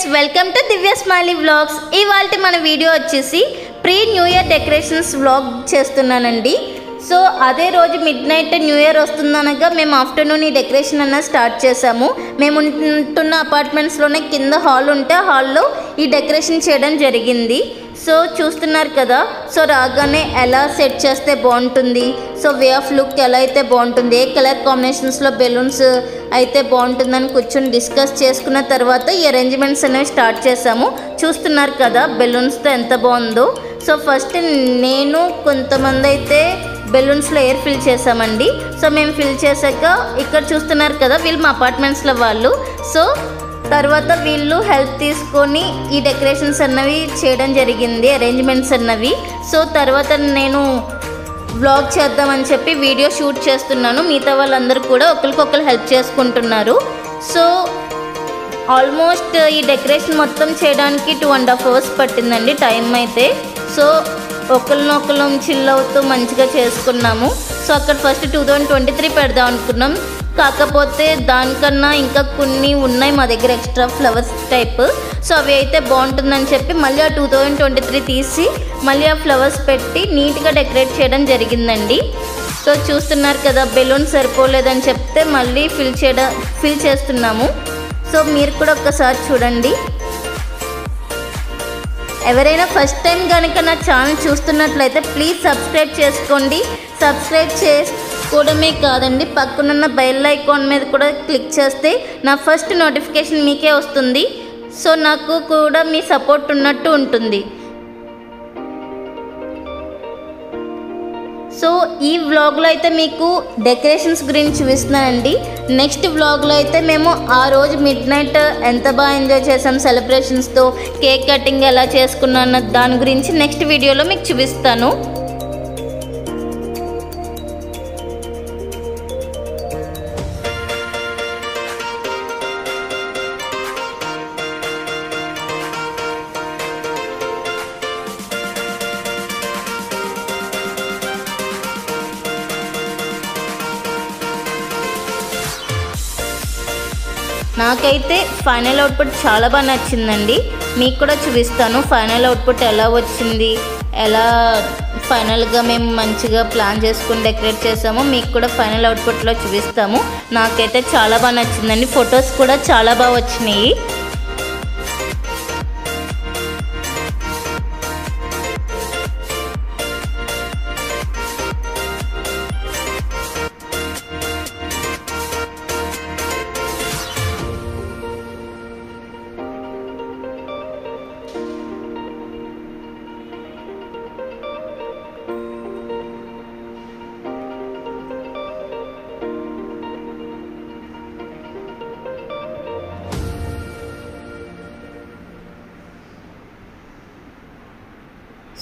Friends welcome to Divya smiley vlogs ఇవాళ మన video వచ్చేసి pre new year decorations vlog చేస్తున్నానండి. సో అదే రోజు మిడ్ నైట్ న్యూ ఇయర్ వస్తుందనగా మేము ఆఫ్టర్నూన్ ఈ డెకరేషన్ అన్న స్టార్ట్ చేసాము మేము ఉంటున్న అపార్ట్మెంట్స్లోనే కింద హాల్ ఉంటే హాల్లో ఈ డెకరేషన్ చేయడం జరిగింది. సో చూస్తున్నారు కదా సో రాగానే ఎలా సెట్ చేస్తే బాగుంటుంది సో వే ఆఫ్ లుక్ ఎలా అయితే బాగుంటుంది ఏ కలర్ కాంబినేషన్స్లో బెలూన్స్ అయితే బాగుంటుందని కూర్చొని డిస్కస్ చేసుకున్న తర్వాత ఈ అరేంజ్మెంట్స్ అనేవి స్టార్ట్ చేసాము చూస్తున్నారు కదా బెలూన్స్తో ఎంత బాగుందో. సో ఫస్ట్ నేను కొంతమంది అయితే బెలూన్స్లో ఎయిర్ ఫిల్ చేసామండి సో మేము ఫిల్ చేశాక ఇక్కడ చూస్తున్నారు కదా వీళ్ళు మా అపార్ట్మెంట్స్లో వాళ్ళు. సో తర్వాత వీళ్ళు హెల్ప్ తీసుకొని ఈ డెకరేషన్స్ అన్నవి చేయడం జరిగింది అరేంజ్మెంట్స్ అన్నవి. సో తర్వాత నేను బ్లాగ్ చేద్దామని చెప్పి వీడియో షూట్ చేస్తున్నాను. మిగతా వాళ్ళందరూ కూడా ఒకరికొకరు హెల్ప్ చేసుకుంటున్నారు. సో ఆల్మోస్ట్ ఈ డెకరేషన్ మొత్తం చేయడానికి టూ అండ్ హాఫ్ అవర్స్ పట్టిందండి టైం అయితే. సో ఒకరినొకరు చిల్ అవుతూ మంచిగా చేసుకున్నాము. సో అక్కడ first two thousand twenty three పెడదాం అనుకున్నాం. కాకపోతే దానికన్నా ఇంకా కొన్ని ఉన్నాయి మా దగ్గర ఎక్స్ట్రా ఫ్లవర్స్ టైప్. సో అవి అయితే బాగుంటుందని చెప్పి మళ్ళీ ఆ టూ థౌజండ్ ట్వంటీ త్రీ తీసి మళ్ళీ ఆ ఫ్లవర్స్ పెట్టి నీట్గా డెకరేట్ చేయడం జరిగిందండి. సో చూస్తున్నారు కదా బెలూన్ సరిపోలేదని చెప్తే మళ్ళీ ఫిల్ చేయడం ఫిల్ చేస్తున్నాము. సో మీరు కూడా ఒక్కసారి చూడండి. ఎవరైనా ఫస్ట్ టైం కనుక నా ఛానల్ చూస్తున్నట్లయితే ప్లీజ్ సబ్స్క్రైబ్ చేసుకోండి. సబ్స్క్రైబ్ చేసుకోవడమే కాదండి. పక్కనున్న బెల్ ఐకాన్ మీద కూడా క్లిక్ చేస్తే నా ఫస్ట్ నోటిఫికేషన్ మీకే వస్తుంది. సో నాకు కూడా మీ సపోర్ట్ ఉన్నట్టు ఉంటుంది. సో ఈ వ్లాగ్లో అయితే మీకు డెకరేషన్స్ గురించి చూపిస్తున్నానండి. నెక్స్ట్ వ్లాగ్లో అయితే మేము ఆ రోజు మిడ్ నైట్ ఎంత బాగా ఎంజాయ్ చేసాం సెలబ్రేషన్స్తో కేక్ కటింగ్ ఎలా చేసుకున్నాను దాని గురించి నెక్స్ట్ వీడియోలో మీకు చూపిస్తాను. నాకైతే ఫైనల్ అవుట్పుట్ చాలా బాగా నచ్చిందండి. మీకు కూడా చూపిస్తాను ఫైనల్ అవుట్పుట్ ఎలా వచ్చింది ఎలా ఫైనల్గా మేము మంచిగా ప్లాన్ చేసుకుని డెకరేట్ చేసాము మీకు కూడా ఫైనల్ అవుట్పుట్లో చూపిస్తాము. నాకైతే చాలా బాగా నచ్చిందండి. ఫొటోస్ కూడా చాలా బాగా వచ్చినాయి.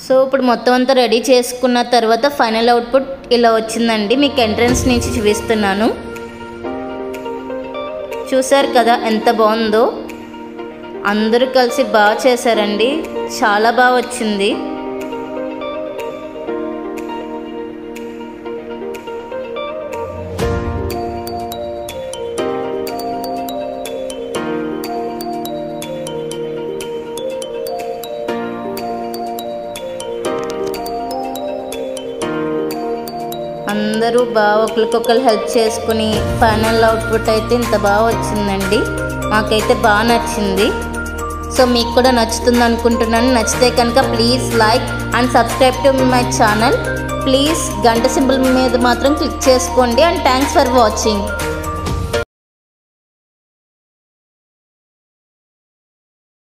సో ఇప్పుడు మొత్తం అంతా రెడీ చేసుకున్న తర్వాత ఫైనల్ అవుట్పుట్ ఇలా వచ్చిందండి. మీకు ఎంట్రన్స్ నుంచి చూపిస్తున్నాను. చూసారు కదా ఎంత బాగుందో? అందరూ కలిసి బాగా చేశారండి. చాలా బాగా వచ్చింది. అందరూ బాగా ఒకరికొకరు హెల్ప్ చేసుకుని ఫైనల్ అవుట్పుట్ అయితే ఇంత బాగా వచ్చిందండి. మాకైతే బాగా నచ్చింది. సో మీకు కూడా నచ్చుతుంది అనుకుంటున్నాను. నచ్చితే కనుక please like and subscribe to my channel please గంట సింబల్ మీద మాత్రం క్లిక్ చేసుకోండి. And thanks for watching